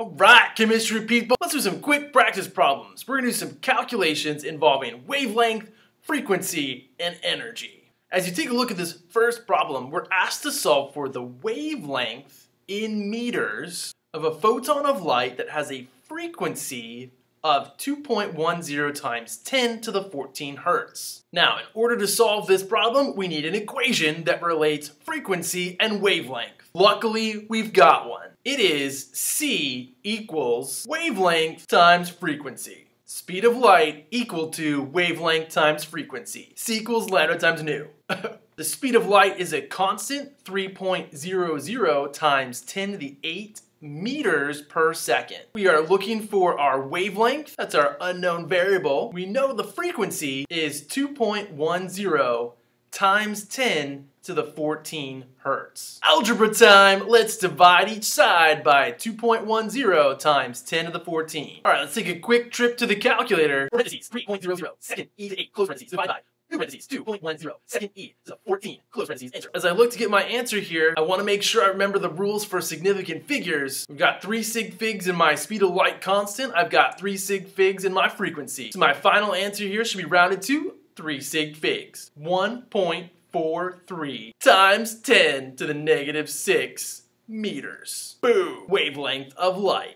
Alright, chemistry people, let's do some quick practice problems. We're gonna do some calculations involving wavelength, frequency, and energy. As you take a look at this first problem, we're asked to solve for the wavelength in meters of a photon of light that has a frequency of 2.10 times 10 to the 14 hertz. Now, in order to solve this problem, we need an equation that relates frequency and wavelength. Luckily, we've got one. It is c equals wavelength times frequency. Speed of light equal to wavelength times frequency. C equals lambda times nu. the speed of light is a constant 3.00 times 10 to the 8 meters per second. We are looking for our wavelength, that's our unknown variable. We know the frequency is 2.10 times 10 to the 14 hertz. Algebra time! Let's divide each side by 2.10 times 10 to the 14. Alright, let's take a quick trip to the calculator. Parentheses, 3.00, second e to 8, close parentheses, divide by parentheses, 2.10, second e to the 14, close parentheses, enter. As I look to get my answer here, I want to make sure I remember the rules for significant figures. We've got 3 sig figs in my speed of light constant, I've got 3 sig figs in my frequency. So my final answer here should be rounded to 3 sig figs. 1.43 times 10 to the negative 6 meters. Boom! Wavelength of light.